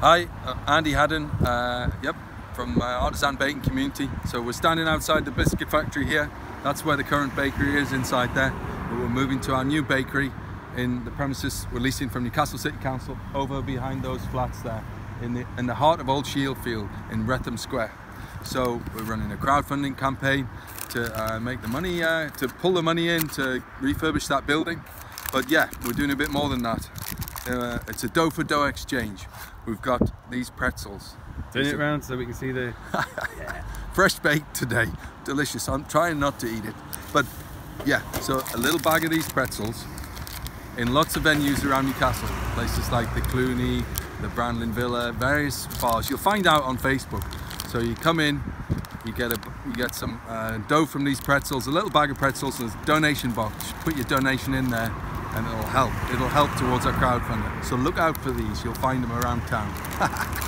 Hi, uh, Andy Haddon, uh, yep, from uh, Artisan Baking Community. So we're standing outside the biscuit factory here. That's where the current bakery is inside there. But we're moving to our new bakery in the premises we're leasing from Newcastle City Council over behind those flats there in the, in the heart of Old Shieldfield in Wretham Square. So we're running a crowdfunding campaign to uh, make the money, uh, to pull the money in to refurbish that building. But yeah, we're doing a bit more than that. Uh, it's a dough for dough exchange. We've got these pretzels. Turn it around so we can see the... Fresh baked today, delicious. I'm trying not to eat it. But yeah, so a little bag of these pretzels in lots of venues around Newcastle. Places like the Cluny, the Brandling Villa, various bars. You'll find out on Facebook. So you come in, you get a you get some uh, dough from these pretzels, a little bag of pretzels, and a donation box. Put your donation in there and it'll help. It'll help towards our crowdfunding. So look out for these, you'll find them around town.